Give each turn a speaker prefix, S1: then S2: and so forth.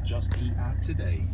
S1: the Just Eat app today.